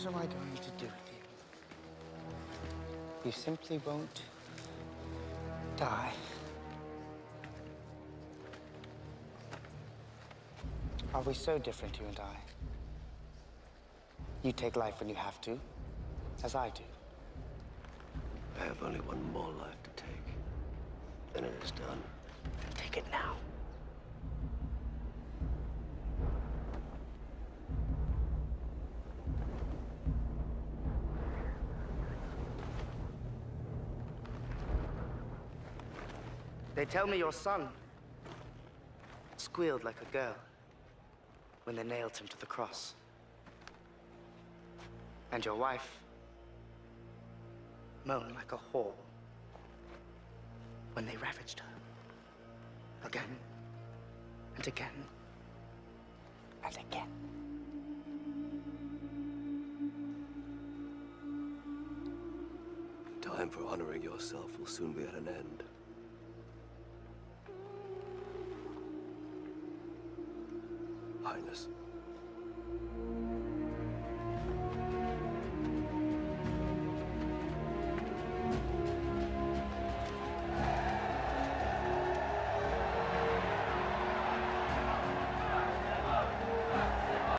What am I going to do with you? You simply won't die. Are we so different, you and I? You take life when you have to, as I do. I have only one more life to take. Then it is done. Take it now. They tell me your son squealed like a girl when they nailed him to the cross. And your wife moaned like a whore when they ravaged her. Again and again and again. Time for honoring yourself will soon be at an end. Highness.